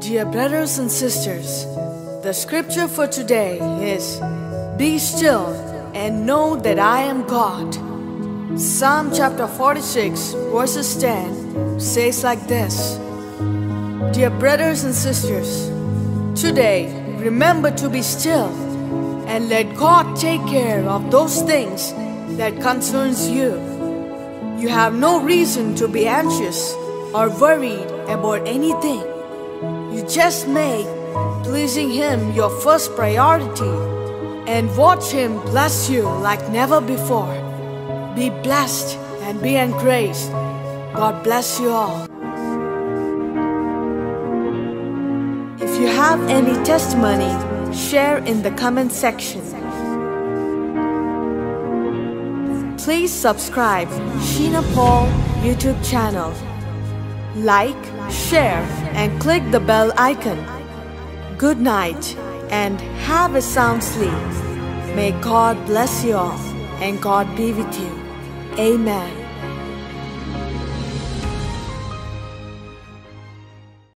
Dear brothers and sisters, the scripture for today is Be still and know that I am God. Psalm chapter 46, verses 10 says like this Dear brothers and sisters, today remember to be still and let God take care of those things that concerns you. You have no reason to be anxious or worried about anything. You just make pleasing Him your first priority and watch Him bless you like never before. Be blessed and be encouraged. God bless you all. If you have any testimony, share in the comment section. Please subscribe Sheena Paul YouTube channel. Like, share and click the bell icon. Good night and have a sound sleep. May God bless you all and God be with you. Amen.